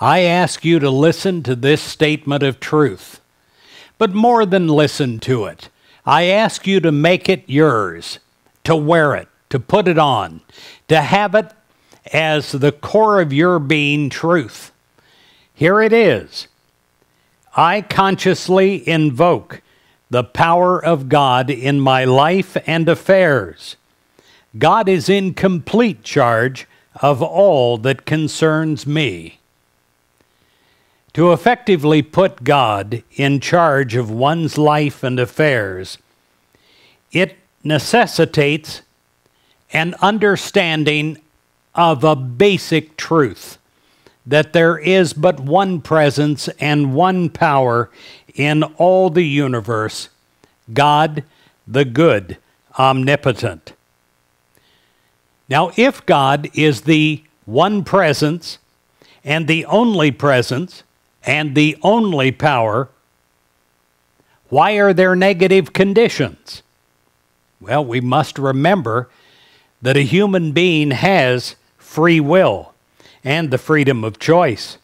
I ask you to listen to this statement of truth. But more than listen to it, I ask you to make it yours, to wear it, to put it on, to have it as the core of your being truth. Here it is. I consciously invoke the power of God in my life and affairs. God is in complete charge of all that concerns me. To effectively put God in charge of one's life and affairs, it necessitates an understanding of a basic truth that there is but one presence and one power in all the universe God, the good, omnipotent. Now, if God is the one presence and the only presence and the only power, why are there negative conditions? Well, we must remember that a human being has free will and the freedom of choice.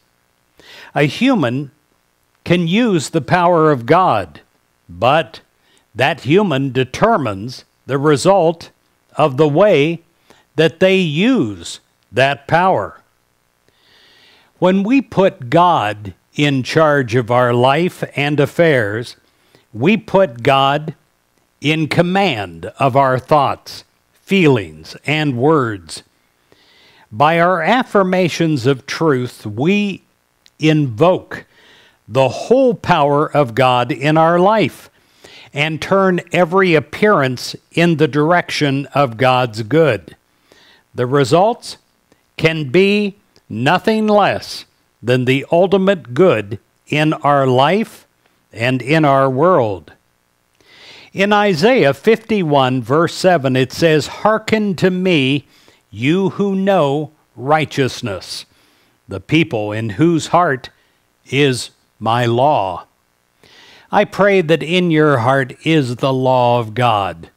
A human can use the power of God, but that human determines the result of the way that they use that power. When we put God in charge of our life and affairs, we put God in command of our thoughts, feelings, and words. By our affirmations of truth, we invoke the whole power of God in our life and turn every appearance in the direction of God's good. The results can be nothing less than the ultimate good in our life and in our world. In Isaiah 51, verse 7, it says, Hearken to me, you who know righteousness, the people in whose heart is my law. I pray that in your heart is the law of God,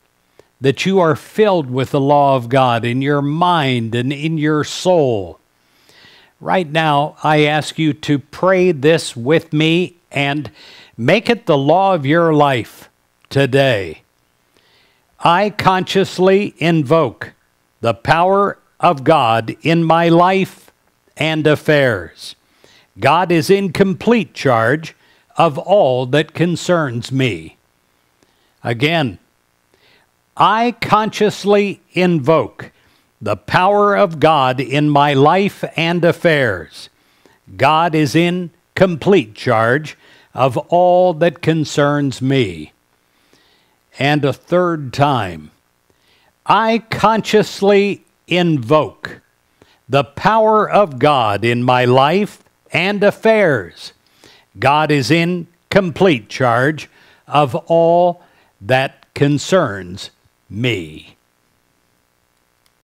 that you are filled with the law of God in your mind and in your soul. Right now, I ask you to pray this with me and make it the law of your life today. I consciously invoke the power of God in my life and affairs. God is in complete charge of all that concerns me. Again, I consciously invoke the power of God in my life and affairs. God is in complete charge of all that concerns me. And a third time, I consciously invoke the power of God in my life and affairs. God is in complete charge of all that concerns me.